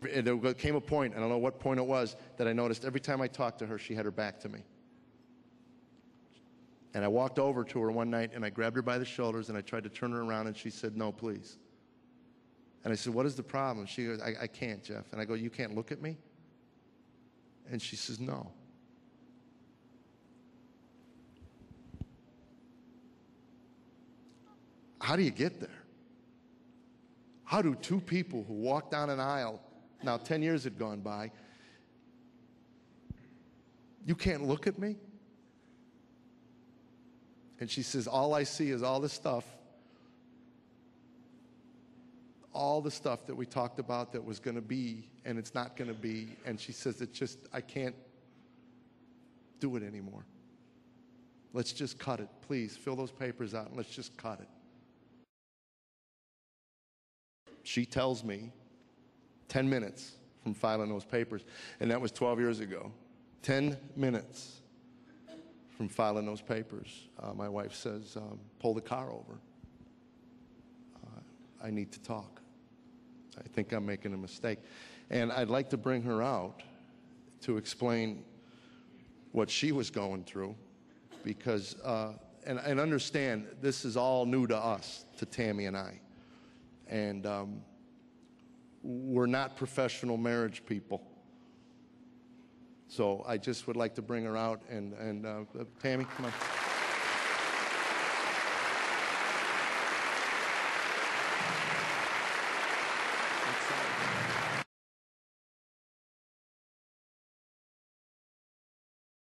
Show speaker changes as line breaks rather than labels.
There came a point, I don't know what point it was, that I noticed every time I talked to her, she had her back to me. And I walked over to her one night and I grabbed her by the shoulders and I tried to turn her around and she said, No, please. And I said, What is the problem? She goes, I, I can't, Jeff. And I go, You can't look at me? And she says, No. How do you get there? How do two people who walk down an aisle, now 10 years had gone by, you can't look at me? And she says, All I see is all this stuff, all the stuff that we talked about that was going to be, and it's not going to be. And she says, It's just, I can't do it anymore. Let's just cut it. Please fill those papers out and let's just cut it. She tells me 10 minutes from filing those papers, and that was 12 years ago. 10 minutes from filing those papers. Uh, my wife says, um, pull the car over. Uh, I need to talk. I think I'm making a mistake. And I'd like to bring her out to explain what she was going through because, uh, and, and understand this is all new to us, to Tami and I. And um, we're not professional marriage people. So I just would like to bring her out and, and uh, Tami, come on.